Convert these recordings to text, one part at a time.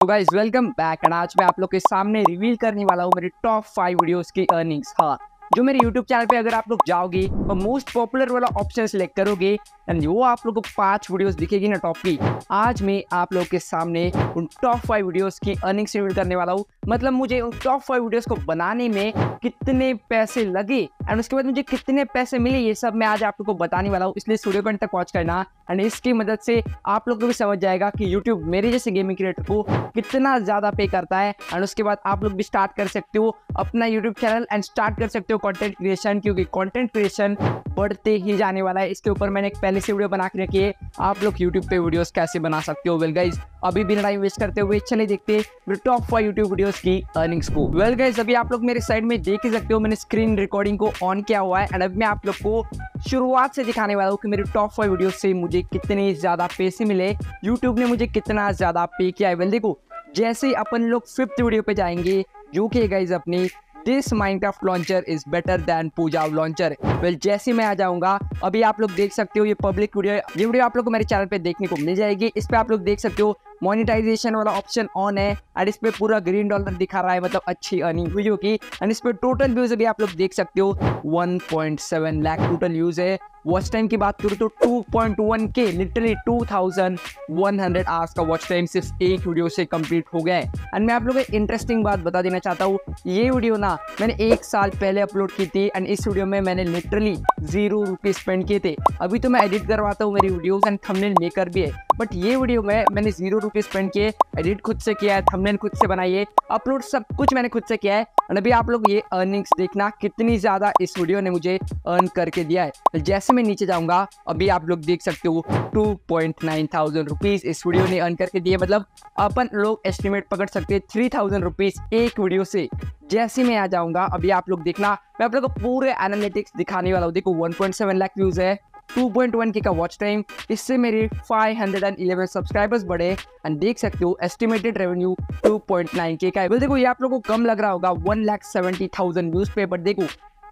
तो guys welcome back and आज मैं आप लोग के सामने रिवील करने वाला हूँ मेरे टॉप फाइव वीडियोस की अर्निंग्स हाँ जो मेरे YouTube चैनल पे अगर आप लोग जाओगे और मोस्ट पॉपुलर वाला ऑप्शन सिलेक्ट करोगे एंड वो आप लोग को पाँच वीडियोस दिखेगी ना टॉप की। आज मैं आप लोग के सामने उन टॉप फाइव वीडियोस की अर्निंग रिवील करने वाला हूँ। मतलब मुझे उन टॉप फाइव वीडियोस को बनाने में कितने पैसे लगे एंड उसके बाद मुझे कितने पैसे मिले, ये सब मैं आज आप लोग को बताने वाला हूँ। इसलिए स्टूडियो को तक वॉच करना एंड इसकी मदद से आप लोग को भी समझ जाएगा कि यूट्यूब मेरे जैसे गेमिंग क्रिएटर को कितना ज़्यादा पे करता है एंड उसके बाद आप लोग भी स्टार्ट कर सकते हो अपना यूट्यूब चैनल एंड स्टार्ट कर सकते हो कंटेंट क्रिएशन क्योंकि कंटेंट क्रिएशन बढ़ते ही जाने वाला है। इसके ऊपर मैंने एक पहले से वीडियो बना के रखी है। आप लोग यूट्यूब पे वीडियोस कैसे बना सकते हो? वेल गाइज़ अभी बिना टाइम वेस्ट करते हुए चले देखते हैं टॉप फाइव यूट्यूब वीडियोस की अर्निंग्स को। वेल गाइज़ अभी आप लोग मेरे साइड में देख ही सकते हो, मैंने स्क्रीन रिकॉर्डिंग को ऑन किया हुआ है। एंड अभी मैं आप लोग को शुरुआत से दिखाने वाला हूँ कि मेरे टॉप फाइव वीडियो से मुझे कितने ज़्यादा पैसे मिले। यूट्यूब ने मुझे कितना ज़्यादा पे किया है। वेल देखो, जैसे अपन लोग फिफ्थ वीडियो पे जाएँगे जो कि गाइज़ अपनी this Minecraft launcher is better than Pojav launcher. Well, जैसे मैं आ जाऊँगा, अभी आप लोग देख सकते हो ये पब्लिक वीडियो ये वीडियो आप लोग को मेरे चैनल पे देखने को मिल जाएगी। इस पे आप लोग देख सकते हो मोनिटाइजेशन वाला ऑप्शन ऑन है एंड इस पे पूरा ग्रीन डॉलर दिखा रहा है मतलब अच्छी अर्निंग वीडियो की एंड इस पे टोटल व्यूज़ अभी आप लोग देख सकते हो 1.7 लाख टोटल व्यूज़ है। वॉच टाइम की बात करूँ तो 2.1 के लिटरली 2100 आवर्स का वॉच टाइम सिर्फ़ एक वीडियो से कंप्लीट हो गया है। एंड मैं आप लोगों को इंटरेस्टिंग बात बता देना चाहता हूँ, ये वीडियो ना मैंने एक साल पहले अपलोड की थी एंड इस वीडियो में मैंने लिटरली ज़ीरो रुपये स्पेंड किए थे। अभी तो मैं एडिट करवाता हूँ मेरी वीडियोज़ एंड थंबनेल मेकर भी है बट ये वीडियो में मैंने ज़ीरो रुपये स्पेंड किए एडिट खुद से किया है थंबनेल खुद से बनाई है अपलोड सब कुछ मैंने खुद से किया है, और अभी आप लोग ये अर्निंग्स देखना कितनी ज़्यादा इस वीडियो ने मुझे अर्न करके दिया है। जैसे मैं नीचे जाऊँगा, अभी आप लोग देख सकते हो two point nine thousand rupees इस वीडियो ने अर्न करके दिए मतलब अपन लोग एस्टिमेट पकड़ सकते थ्री थाउज़ेंड रुपीज़ एक वीडियो से। जैसे मैं आ जाऊँगा, अभी आप लोग देखना, मैं आप लोग को पूरे एनालिटिक्स दिखाने वाला हूँ। देखो 1.7 लाख व्यूज़ है 2.1 के वॉच टाइम इससे मेरे 511 सब्सक्राइबर्स बढ़े एंड देख सकते हो एस्टिमेटेड रेवेन्यू 2.9 के है। देखो, ये आप लोगों को कम लग रहा होगा one lakh seventy thousand news paper देखो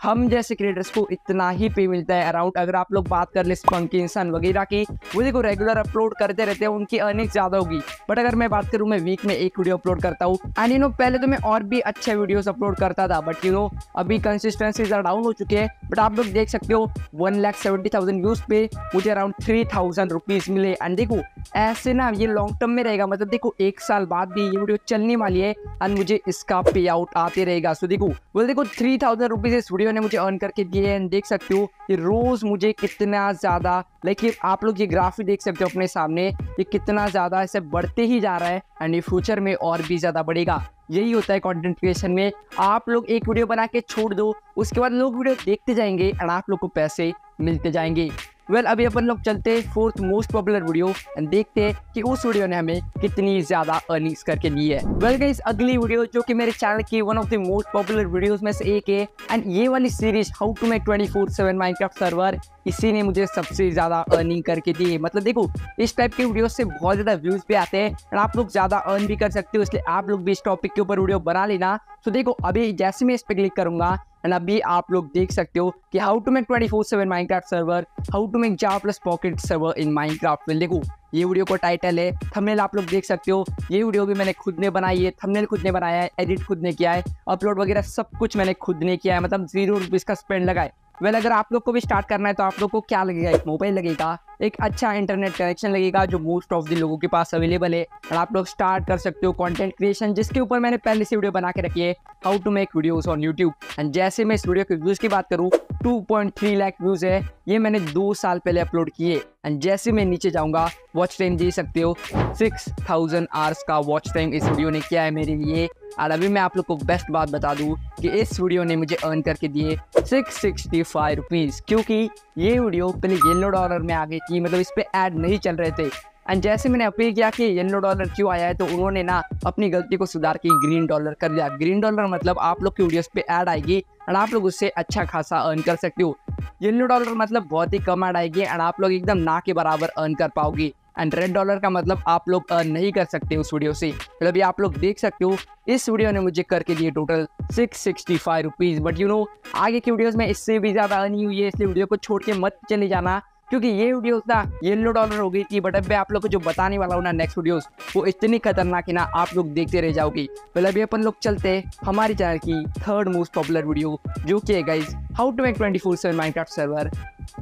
हम जैसे क्रिएटर्स को इतना ही पे मिलता है अराउंड अगर आप लोग बात कर ले स्पंकी इंसान वगैरह की, वो देखो रेगुलर अपलोड करते रहते हैं, उनकी अर्निंग ज़्यादा होगी। बट अगर मैं बात करूँ, मैं वीक में एक वीडियो अपलोड करता हूँ एंड यू नो पहले तो मैं और भी अच्छे वीडियोस अपलोड करता था बट यू नो अभी कंसिस्टेंसी ज़्यादा डाउन हो चुके हैं। बट आप लोग देख सकते हो one lakh seventy thousand views पे मुझे अराउंड थ्री थाउज़ेंड रुपीज़ मिले। एंड देखो, ऐसे ना ये लॉन्ग टर्म में रहेगा मतलब देखो, एक साल बाद भी ये वीडियो चलने वाली है एंड मुझे इसका पे आउट आते रहेगा। सो देखो, बोल देखो थ्री थाउज़ेंड रुपीज़ इस वीडियो ने मुझे अर्न करके दिए हैं, देख सकते हो कि रोज़ मुझे कितना ज़्यादा लाइक आप लोग ये ग्राफ भी देख सकते हो अपने सामने, ये कितना ज़्यादा ऐसे बढ़ते ही जा रहा है एंड ये फ्यूचर में और भी ज़्यादा बढ़ेगा। यही होता है कंटेंट क्रिएशन में। आप लोग एक वीडियो बना के छोड़ दो, उसके बाद लोग वीडियो देखते जाएँगे एंड आप लोग को पैसे मिलते जाएँगे। वेल अभी अपन लोग चलते हैं fourth most popular video and देखते हैं कि उस वीडियो ने हमें कितनी ज़्यादा अर्निंग्स करके दी है। वेल well, इस अगली वीडियो जो कि मेरे चैनल की one of the most popular videos में से एक है एंड ये वाली series how to make twenty four seven Minecraft server इसी ने मुझे सबसे ज़्यादा अर्निंग करके दी है। मतलब देखो इस टाइप के वीडियो से बहुत ज़्यादा व्यूज़ भी आते हैं आप लोग ज़्यादा अर्न भी कर सकते हो इसलिए आप लोग भी इस टॉपिक के ऊपर वीडियो बना लेना। तो देखो अभी जैसे मैं इस पर क्लिक करूँगा एंड अभी आप लोग देख सकते हो कि how to make twenty four seven Minecraft server how to make जा plus pocket server in Minecraft देखो, ये वीडियो को टाइटल है थंबनेल आप लोग देख सकते हो। ये वीडियो भी मैंने खुद ने बनाई है थंबनेल खुद ने बनाया है एडिट खुद ने किया है अपलोड वगैरह सब कुछ मैंने खुद ने किया है मतलब ज़ीरो रुपीज़ का स्पेंड लगाए। वेल अगर आप लोग को भी स्टार्ट करना है तो आप लोग को क्या लगेगा? एक मोबाइल लगेगा, एक अच्छा इंटरनेट कनेक्शन लगेगा, जो मोस्ट ऑफ़ द लोगों के पास अवेलेबल है। और आप लोग स्टार्ट कर सकते हो कंटेंट क्रिएशन जिसके ऊपर मैंने पहले से वीडियो बना के रखी है how to make videos on YouTube and जैसे मैं इस वीडियो के व्यूज़ की बात करूँ 2.3 लाख व्यूज़ है। ये मैंने दो साल पहले अपलोड किए। एंड जैसे मैं नीचे जाऊँगा वॉच टाइम दे सकते हो। 6000 आवर्स का वॉच टाइम इस वीडियो ने किया है मेरे लिए। और अभी मैं आप लोग को बेस्ट बात बता दूँ कि इस वीडियो ने मुझे अर्न करके दिए सिक्स सिक्सटी फाइव रुपीज़ क्योंकि ये वीडियो पहले येलो डॉलर में आ गई थी मतलब इस पर ऐड नहीं चल रहे थे। एंड जैसे मैंने अपील किया कि येलो डॉलर क्यों आया है तो उन्होंने ना अपनी गलती को सुधार के, ग्रीन डॉलर कर दिया। ग्रीन डॉलर मतलब आप लोग की वीडियोस पे ऐड आएगी एंड आप लोग उससे अच्छा खासा अर्न कर सकते हो। येलो डॉलर मतलब बहुत ही कम ऐड आएगी एंड आप लोग एकदम ना के बराबर अर्न कर पाओगे। एंड रेड डॉलर का मतलब आप लोग अर्न नहीं कर सकते उस वीडियो से। मतलब ये आप लोग देख सकते हो, इस वीडियो ने मुझे करके दिए total six sixty five rupees but you know आगे की वीडियोस में इससे भी ज़्यादा अर्निंग हुई है, इसलिए वीडियो को छोड़ के मत चले जाना। क्योंकि ये वीडियोस ना येलो डॉलर हो गई थी बट अब आप लोग को जो बताने वाला हूँ ना नेक्स्ट वीडियोस वो इतनी खतरनाक है ना, आप लोग देखते रह जाओगे। पहले अभी अपन लोग चलते हैं हमारी चैनल की थर्ड मोस्ट पॉपुलर वीडियो जो कि है guys how to make twenty four seven Minecraft server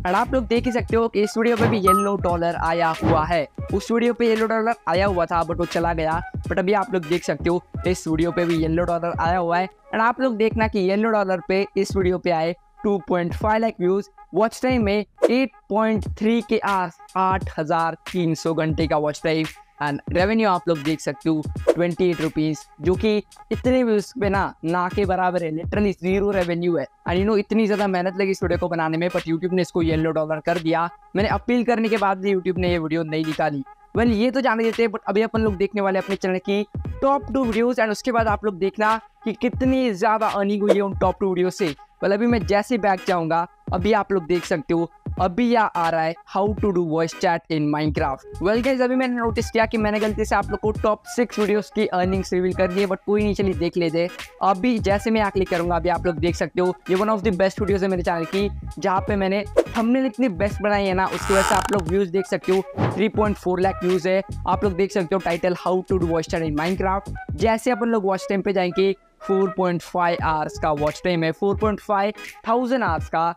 और आप लोग देख ही सकते हो कि इस वीडियो पे भी येलो डॉलर आया हुआ है। उस वीडियो पे येलो डॉलर आया हुआ था बट वो चला गया। बट अभी आप लोग देख सकते हो, इस वीडियो पे भी येलो डॉलर आया हुआ है। एंड आप लोग देखना कि येलो डॉलर पे इस वीडियो पे आए 2.5 लाख व्यूज़ वॉच टाइम में 8.3 के आस आठ हज़ार तीन सौ घंटे का वॉच टाइम एंड रेवेन्यू आप लोग देख सकते हो ट्वेंटी एट रुपीज़ जो कि इतने व्यूज़ पे ना ना के बराबर है लिटरली ज़ीरो रेवेन्यू है। एंड यू नो इतनी ज़्यादा मेहनत लगी इस वीडियो को बनाने में बट यूट्यूब ने इसको येलो डॉलर कर दिया। मैंने अपील करने के बाद भी यूट्यूब ने ये वीडियो नहीं निकाली। वेल ये तो जाने देते हैं बट अभी अपन लोग देखने वाले अपने चैनल की टॉप टू वीडियोस एंड उसके बाद आप लोग देखना कि कितनी ज़्यादा अर्निंग हुई है उन टॉप टू वीडियो से। वेल अभी मैं जैसे बैक जाऊँगा अभी आप लोग देख सकते हो, अभी यह आ रहा है how to do voice chat in Minecraft well guys अभी मैंने नोटिस किया कि मैंने गलती से आप लोग को टॉप सिक्स वीडियोस की अर्निंग्स रिवील कर दी है बट कोई नहीं, चलिए देख लेते अभी जैसे मैं यहाँ क्लिक करूँगा, अभी आप लोग देख सकते हो, ये one of the best videos है मेरे चैनल की, जहाँ पे मैंने हमने इतनी बेस्ट बनाई है ना, उसकी वजह से आप लोग व्यूज़ देख सकते हो 3.4 लाख व्यूज़ है। आप लोग देख सकते हो title how to do watch chat in Minecraft जैसे अपन लोग वॉच टाइम पे जाएँगे 4.5 आवर्स का वॉच टाइम है 4.5 थाउज़ेंड आवर्स का।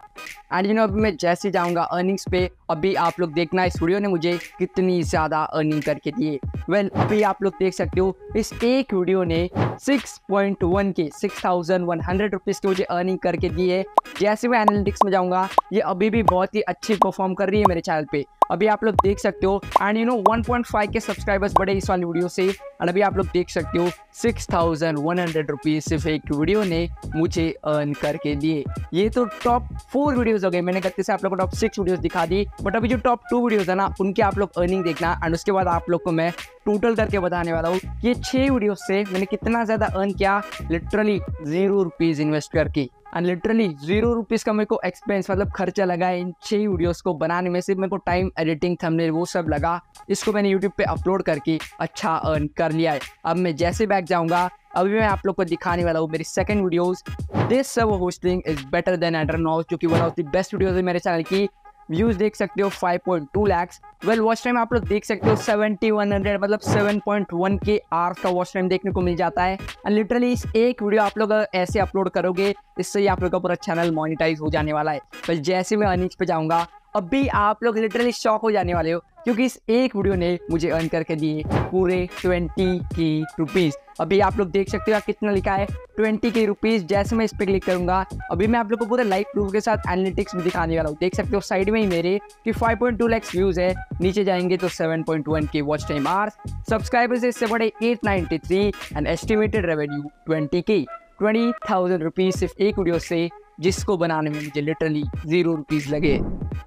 एंड यू नो अभी मैं जैसे जाऊँगा अर्निंग्स पे अभी आप लोग देखना इस वीडियो ने मुझे कितनी ज़्यादा अर्निंग करके दिए। वेल well, अभी आप लोग देख सकते हो इस एक वीडियो ने 6.1 के 6,100 रुपीज़ के मुझे अर्निंग करके दिए। जैसे मैं एनालिटिक्स में जाऊँगा ये अभी भी बहुत ही अच्छी परफॉर्म कर रही है मेरे चैनल पे। अभी आप लोग देख सकते हो। एंड यू नो 1.5 के सब्सक्राइबर्स बढ़े इस वाली वीडियो से। एंड अभी आप लोग देख सकते हो six thousand one hundred rupees सिर्फ़ एक वीडियो ने मुझे अर्न करके दिए। ये तो टॉप फोर वीडियोज़ हो गए। मैंने गलती से आप लोग को टॉप सिक्स वीडियोज़ दिखा दी। बट अभी जो टॉप टू वीडियोज़ है ना, उनके आप लोग अर्निंग देखना। एंड उसके बाद आप लोग को मैं टोटल करके बताने वाला हूँ ये छः वीडियो से मैंने कितना ज़्यादा अर्न किया। लिटरली ज़ीरो रुपीज़ इन्वेस्ट करके। एंड लिटरली ज़ीरो रुपीज़ का मेरे को एक्सपेंस मतलब खर्चा लगा इन छः वीडियोस को बनाने में। सिर्फ़ मेरे को टाइम एडिटिंग थंबनेल वो सब लगा। इसको मैंने यूट्यूब पे अपलोड करके अच्छा अर्न कर लिया है। अब मैं जैसे बैक जाऊँगा, अभी मैं आप लोग को दिखाने वाला हूँ मेरी second videos this sub hosting is better than Aternos जो कि one of the best videos है मेरे चैनल की। व्यूज़ देख सकते हो 5.2 point lakhs well watch time आप लोग देख सकते हो 7100 मतलब 7.1 के आर का वॉच टाइम देखने को मिल जाता है। एंड लिटरली इस एक वीडियो आप लोग ऐसे अपलोड करोगे, इससे ही आप लोग का पूरा चैनल मोनिटाइज हो जाने वाला है। बस जैसे मैं अनिच पे जाऊँगा अभी आप लोग लिटरली शॉक हो जाने वाले हो, क्योंकि इस एक वीडियो ने मुझे अर्न करके दिए पूरे ट्वेंटी की रुपीज़ अभी आप लोग देख सकते हो कितना लिखा है ट्वेंटी के रुपीज़ जैसे मैं इस पर क्लिक करूँगा, अभी मैं आप लोग को पूरे लाइव प्रूफ के साथ एनालिटिक्स भी दिखाने वाला हूँ। देख सकते हो साइड में ही मेरे कि 5.2 लैक्स व्यूज़ है, नीचे जाएँगे तो 7.1 के वॉच टाइम आर्स सब्सक्राइबर्स इससे बड़े 893 एंड एस्टिमेटेड रेवेन्यू 20 की ट्वेंटी थाउज़ेंड सिर्फ़ एक वीडियो से जिसको बनाने में मुझे लिटरली ज़ीरो रुपीज़ लगे।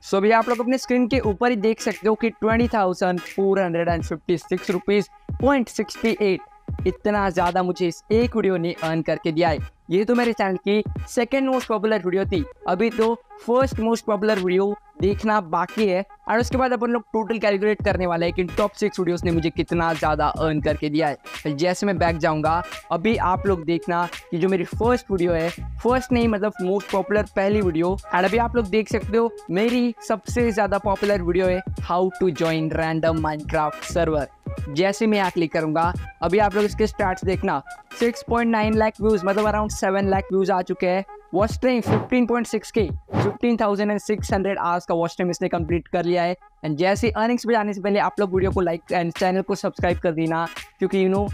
सो भैया, आप लोग अपने स्क्रीन के ऊपर ही देख सकते हो कि twenty thousand four hundred and fifty six rupees point sixty eight इतना ज़्यादा मुझे इस एक वीडियो ने अर्न करके दिया है। ये तो मेरे चैनल की सेकेंड मोस्ट पॉपुलर वीडियो थी। अभी तो फ़र्स्ट मोस्ट पॉपुलर वीडियो देखना बाकी है। और उसके बाद अपन लोग टोटल कैलकुलेट करने वाले हैं कि टॉप सिक्स वीडियोस ने मुझे कितना ज़्यादा अर्न करके दिया है। तो जैसे मैं बैक जाऊँगा, अभी आप लोग देखना कि जो मेरी फ़र्स्ट वीडियो है फ़र्स्ट नहीं मतलब मोस्ट पॉपुलर पहली वीडियो एंड अभी आप लोग देख सकते हो, मेरी सबसे ज़्यादा पॉपुलर वीडियो है how to join random Minecraft server जैसे मैं यहाँ क्लिक करूँगा, अभी आप लोग इसके स्टार्ट देखना 6.9 लाख व्यूज़ मतलब अराउंड 7 लाख व्यूज़ आ चुके हैं। वॉच टाइम 15.6 के 15,600 आवर्स का वॉच टाइम इसने कंप्लीट कर लिया है। एंड जैसे अर्निंग्स पे जाने से पहले आप लोग वीडियो को लाइक एंड चैनल को सब्सक्राइब कर देना क्योंकि यू नो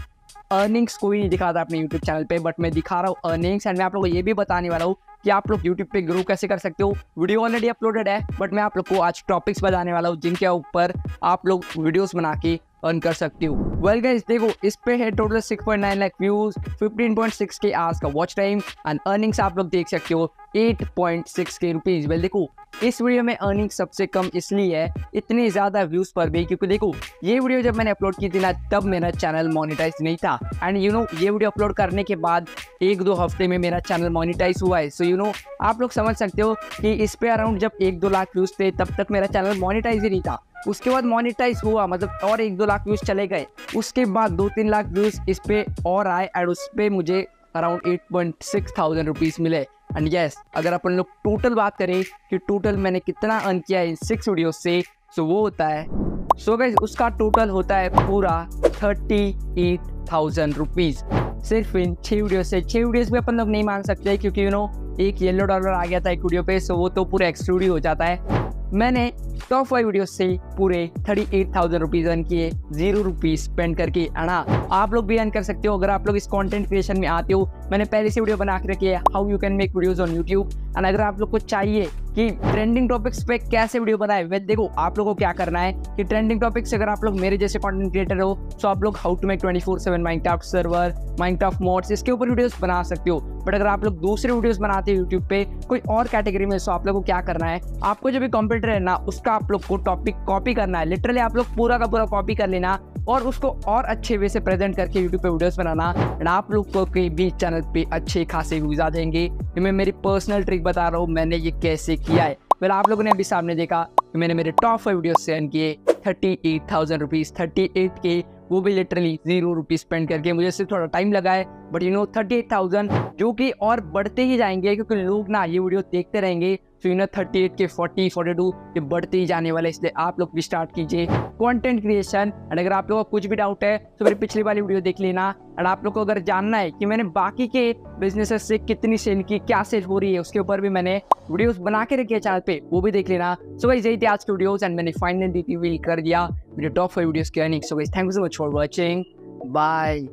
अर्निंग्स कोई नहीं दिखा दिखाता अपने यूट्यूब चैनल पे बट मैं दिखा रहा हूँ अर्निंग्स एंड मैं आप लोगों को ये भी बताने वाला हूँ कि आप लोग यूट्यूब पे ग्रो कैसे कर सकते हो। वीडियो ऑलरेडी अपलोडेड है बट मैं आप लोग को आज टॉपिक्स बताने वाला हूँ जिनके ऊपर आप लोग वीडियोस बना के अर्न कर सकती हूँ। वेल गाइस देखो, इस पे है टोटल 6.9 लाख व्यूज़ 15.6 के आवर्स का वॉच टाइम एंड अर्निंग्स आप लोग देख सकते हो 8.6 के रुपीज़ वेल देखो, इस वीडियो में अर्निंग सबसे कम इसलिए है, इतने ज़्यादा व्यूज़ पर भी, क्योंकि देखो, ये वीडियो जब मैंने अपलोड की थी ना, तब मेरा चैनल मोनिटाइज नहीं था। एंड यू नो ये वीडियो अपलोड करने के बाद एक दो हफ़्ते में मेरा चैनल मोनिटाइज हुआ है। सो यू नो आप लोग समझ सकते हो कि इस पे अराउंड जब एक दो लाख व्यूज़ थे, तब तक मेरा चैनल मोनिटाइज ही नहीं था। उसके बाद मोनिटाइज हुआ मतलब और एक दो लाख व्यूज़ चले गए। उसके बाद दो तीन लाख व्यूज़ इस पे और आए एंड उस पर मुझे around eight point six thousand rupees मिले। एंड यस अगर अपन लोग टोटल बात करें कि टोटल मैंने कितना अर्न किया है इन सिक्स वीडियो से सो वो होता है। सो so उसका टोटल होता है पूरा थर्टी एट थाउज़ेंड रुपीज़ सिर्फ़ इन छः वीडियो से। छः वीडियोस भी अपन लोग नहीं मान सकते क्योंकि यू नो एक येलो डॉलर आ गया था एक वीडियो पे सो वो तो पूरा एक्सक्लूड ही हो जाता है। मैंने टॉप फाइव वीडियो से पूरे thirty eight thousand rupees earn किए ज़ीरो रुपीज़ स्पेंड करके, अना, आप लोग भी अर्न कर सकते हो। अगर आप लोग इस कंटेंट क्रिएशन में आते हो, मैंने पहले से वीडियो बना के रखी है how you can make videos on YouTube and अगर आप लोग को चाहिए कि ट्रेंडिंग टॉपिक्स पे कैसे वीडियो बनाए वे देखो, आप लोगों को क्या करना है कि ट्रेंडिंग टॉपिक्स अगर आप लोग मेरे जैसे कंटेंट क्रिएटर हो तो आप लोग how to make twenty four seven mind server mind mods इसके ऊपर वीडियोस बना सकते हो। बट अगर आप लोग दूसरे वीडियोस बनाते हो यूट्यूब पे, कोई और कैटेगरी में तो आप लोग को क्या करना है, आपको जो भी कंप्यूटर है ना, उसका आप लोग को टॉपिक कॉपी करना है। लिटरली आप लोग पूरा का पूरा कॉपी कर लेना और उसको और अच्छे वे से प्रेजेंट करके यूट्यूब पे वीडियोस बनाना। एंड आप लोग को भी चैनल पे अच्छे खासे व्यूज़ आ जाएँगे। मैं मेरी पर्सनल ट्रिक बता रहा हूँ, मैंने ये कैसे किया है। वेल आप लोगों ने अभी सामने देखा मैंने मेरे टॉप फाइव वीडियो सेंड किए। Thirty eight thousand rupees thirty eight K, वो भी लिटरली ज़ीरो रुपीज़ स्पेंड करके मुझे सिर्फ़ थोड़ा टाइम लगा है। But you know thirty eight thousand जो कि और बढ़ते ही जाएँगे, क्योंकि लोग ना ये वीडियो देखते रहेंगे। No thirty eight K forty forty two ये बढ़ते ही जाने वाले, इसलिए आप लोग भी स्टार्ट कीजिए कंटेंट क्रिएशन एंड अगर आप लोगों को कुछ भी डाउट है तो मेरी पिछली वाली वीडियो देख लेना। एंड आप लोग को अगर जानना है कि मैंने बाकी के बिज़नेस से कितनी सेल की, क्या सेल हो रही है, उसके ऊपर भी मैंने वीडियोस बना के रखी है चैनल पे, वो भी देख लेना। सो गाइस यही थे आज के वीडियोस एंड मैंने फाइनल डी कर दिया मेरे टॉप फाइव वीडियोस के earning so guys thank you so much for watching bye